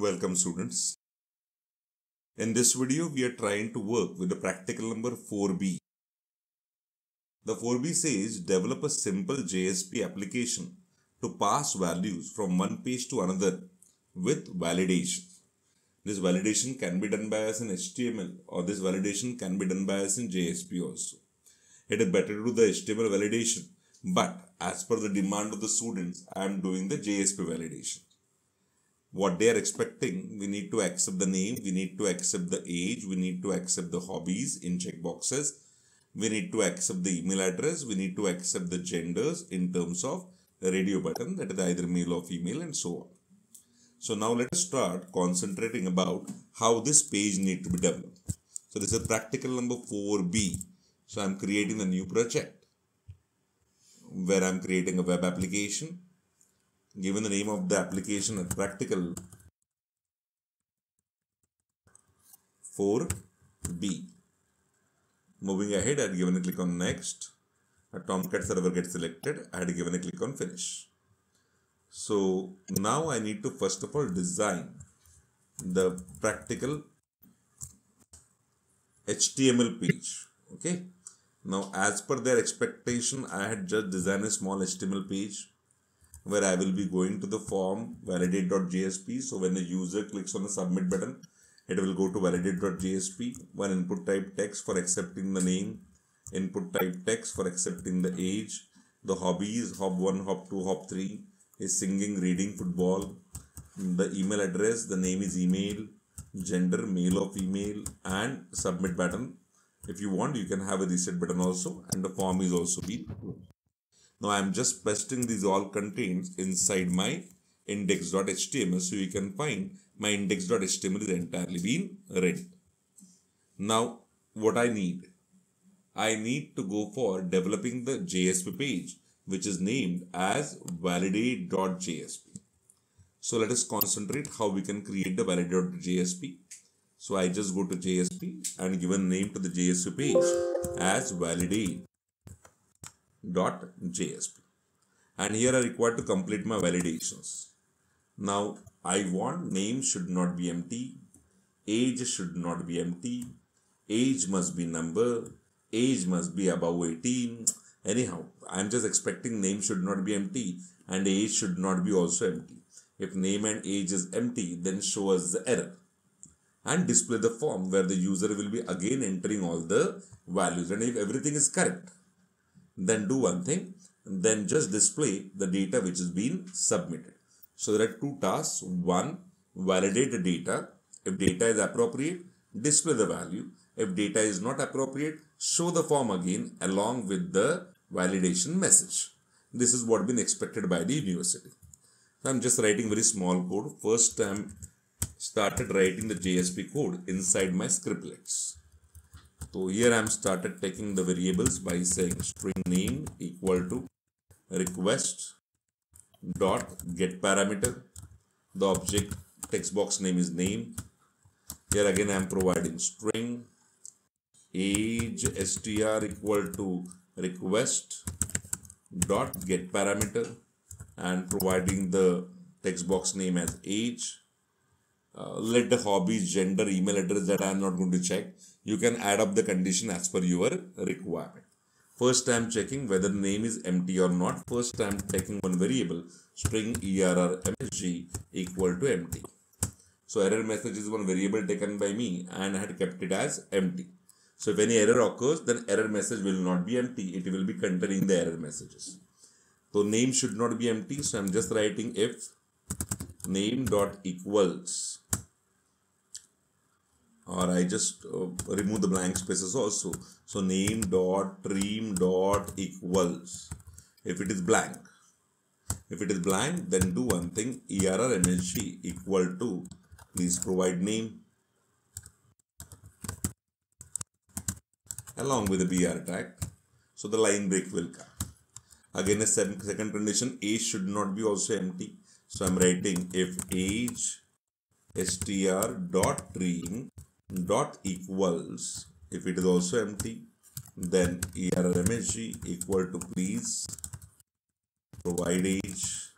Welcome students. In this video, we are trying to work with the practical number 4b. The 4b says develop a simple JSP application to pass values from one page to another with validation. This validation can be done by us in HTML or this validation can be done by us in JSP also. It is better to do the HTML validation, but as per the demand of the students, I am doing the JSP validation what they are expecting we need to accept the name we need to accept the age we need to accept the hobbies in checkboxes we need to accept the email address we need to accept the genders in terms of the radio button that is either male or female and so on. So now let us start concentrating about how this page need to be developed. So this is practical number 4b so i'm creating a new project where i'm creating a web application given the name of the application practical 4b. Moving ahead, I had given a click on next. A Tomcat server gets selected. I had given a click on finish. So now I need to first of all design the practical HTML page. Okay. Now as per their expectation, I had just designed a small HTML page where I will be going to the form validate.jsp. So when the user clicks on the submit button, it will go to validate.jsp. One input type text for accepting the name, input type text for accepting the age, the hobbies, hob 1, hob 2, hob 3 is singing, reading, football. The email address, the name is email, gender, male or female, and submit button. If you want, you can have a reset button also, and the form is also being now I'm just pasting these all contains inside my index.html so you can find my index.html is entirely been ready. Now what I need? I need to go for developing the JSP page which is named as validate.jsp. So let us concentrate how we can create the validate.jsp. So I just go to JSP and give a name to the JSP page as validate dot JSP. And here I require to complete my validations. Now I want name should not be empty, age should not be empty, age must be number, age must be above 18. Anyhow, I'm just expecting name should not be empty and age should not be also empty. If name and age is empty, then show us the error and display the form where the user will be again entering all the values. And if everything is correct, then do one thing, then just display the data which is being submitted. So there are two tasks. One, validate the data. If data is appropriate, display the value. If data is not appropriate, show the form again along with the validation message. This is what been expected by the university. I'm just writing very small code. First I'm started writing the JSP code inside my scriptlets. So here I am started taking the variables by saying string name equal to request dot get parameter. The object text box name is name. Here again I am providing string age str equal to request dot get parameter and providing the text box name as age. Uh, let the hobbies, gender, email address that I am not going to check you can add up the condition as per your requirement. First I am checking whether name is empty or not. First I am taking one variable string err msg equal to empty. So error message is one variable taken by me and I had kept it as empty. So if any error occurs then error message will not be empty. It will be containing the error messages. So name should not be empty. So I'm just writing if name dot equals or I just uh, remove the blank spaces also. So name dot trim dot equals. If it is blank, if it is blank, then do one thing. err msg equal to. Please provide name along with the br tag. So the line break will come. Again, a second condition, age should not be also empty. So I'm writing if age str dot trim dot equals if it is also empty then errmsg equal to please provide age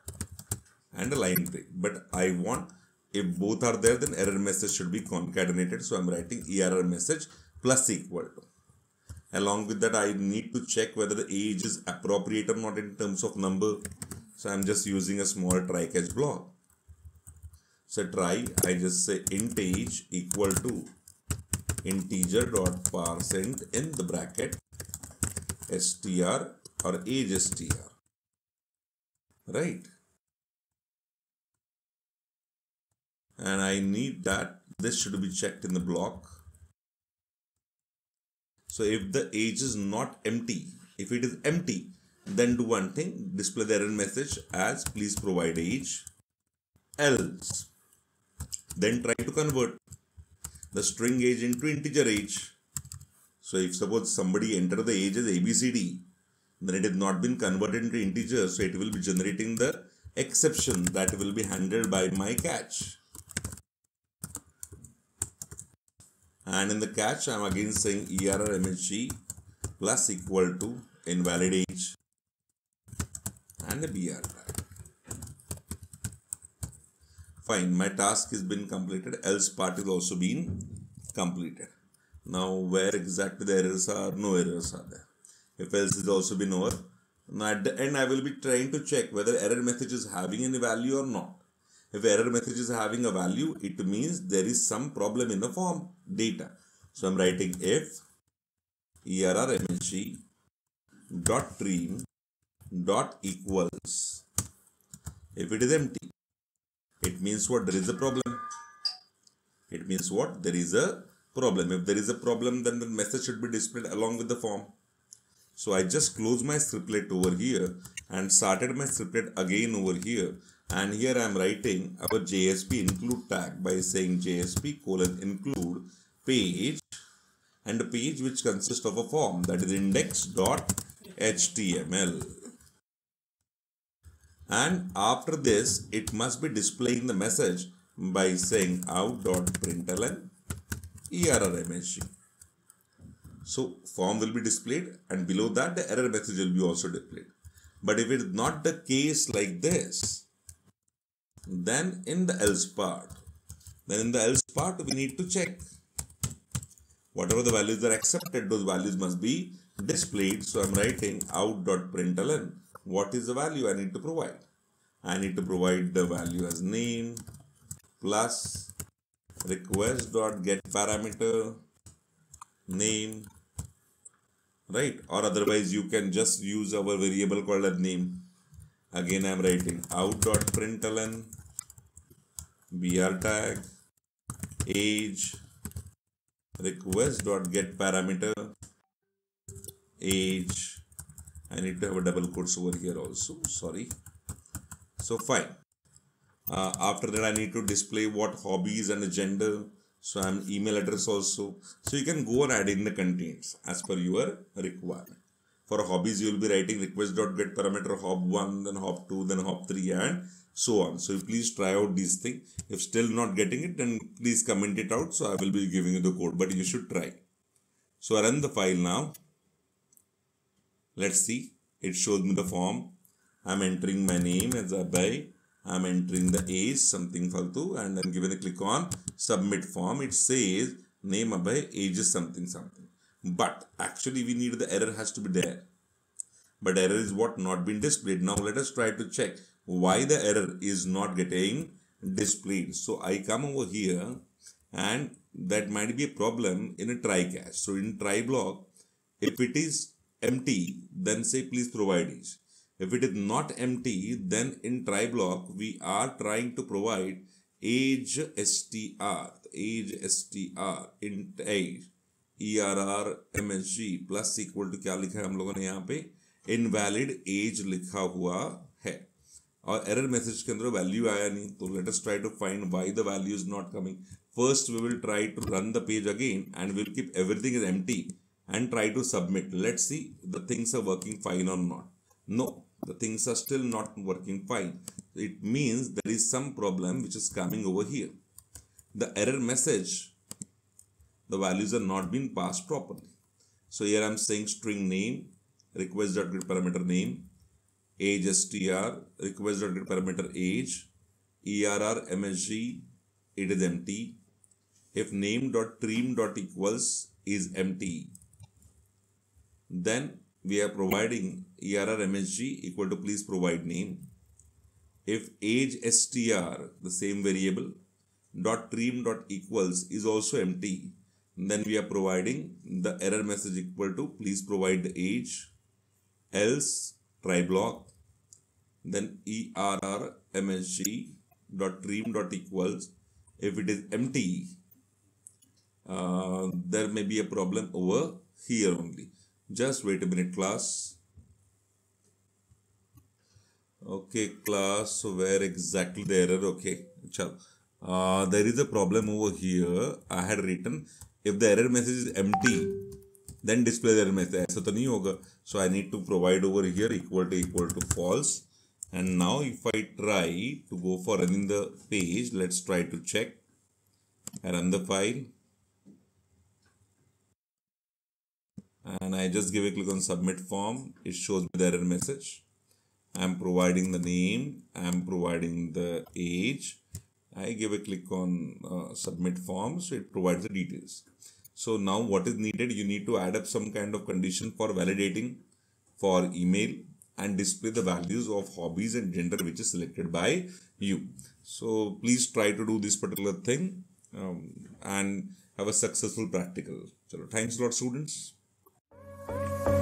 and a line break but I want if both are there then error message should be concatenated. So i'm writing error message plus equal to. Along with that i need to check whether the age is appropriate or not in terms of number. So i'm just using a small try catch block. So try i just say int age equal to integer dot parseInt in the bracket str or age str right? And I need that this should be checked in the block. So if the age is not empty if it is empty then do one thing display the error message as please provide age else. Then try to convert the string age into integer age. So if suppose somebody enter the age as abcd then it has not been converted into integer so it will be generating the exception that will be handled by my catch and in the catch I'm again saying err msg plus equal to invalid age and a br Fine, my task has been completed, else part is also been completed. Now where exactly the errors are, no errors are there. If else is also been over. Now at the end I will be trying to check whether error message is having any value or not. If error message is having a value, it means there is some problem in the form data. So I'm writing if err msg dot trim dot equals if it is empty it means what? There is a problem. It means what? There is a problem. If there is a problem then the message should be displayed along with the form. So I just closed my scriptlet over here and started my scriptlet again over here. And here I am writing our JSP include tag by saying JSP colon include page and a page which consists of a form that is index.html and after this it must be displaying the message by saying out.println error So form will be displayed and below that the error message will be also displayed. But if it is not the case like this, then in the else part, then in the else part we need to check. Whatever the values are accepted, those values must be displayed. So I'm writing out.println. What is the value? I need to provide? I need to provide the value as name plus request dot get parameter name right? Or otherwise you can just use our variable called as name. Again I'm writing out dot println br tag age request dot get parameter age I need to have a double quotes over here also sorry. So fine. Uh, after that I need to display what hobbies and gender. So I'm email address also. So you can go and add in the contents as per your requirement. For hobbies you will be writing request dot get parameter hob1 then hob2 then hob3 and so on. So please try out these things if still not getting it then please comment it out. So i will be giving you the code but you should try. So i run the file now let's see. It shows me the form. I'm entering my name as a Abhay. i'm entering the age something faltu and i'm giving a click on submit form. It says name Abhay, age is something something. But actually we need the error has to be there. But error is what? Not been displayed. Now let us try to check why the error is not getting displayed. So I come over here and that might be a problem in a try catch. So in try block, if it is empty, then say please provide age. If it is not empty, then in try block, we are trying to provide age str, age str, int age, err msg plus equal to क्या लिखा है हम लोगों ने यहाँ पे invalid age लिखा हुआ है और एरर मैसेज के अंदर वैल्यू आया नहीं तो let us try to find why the value is not coming first we will try to run the page again and we'll keep everything is empty and try to submit. Let's see the things are working fine or not. No the things are still not working fine. It means there is some problem which is coming over here. The error message the values are not being passed properly. So here i'm saying string name request.get parameter name age str request.get parameter age err msg it is empty. If name dot trim dot equals is empty, then we are providing err msg equal to please provide name. If age str, the same variable, dot trim dot equals is also empty, then we are providing the error message equal to please provide the age, else try block, then err msg dot trim dot equals if it is empty uh, there may be a problem over here only just wait a minute class okay class so where exactly the error okay Chal. Uh, there is a problem over here I had written if the error message is empty then display the error message ऐसा तो नहीं होगा so I need to provide over here equal to equal to false and now if I try to go for running the page let's try to check I run the file And I just give a click on submit form. It shows me the error message. I'm providing the name. I'm providing the age. I give a click on uh, submit form. So it provides the details. So now what is needed? You need to add up some kind of condition for validating for email and display the values of hobbies and gender which is selected by you. So please try to do this particular thing um, and have a successful practical. So thanks a lot students. Música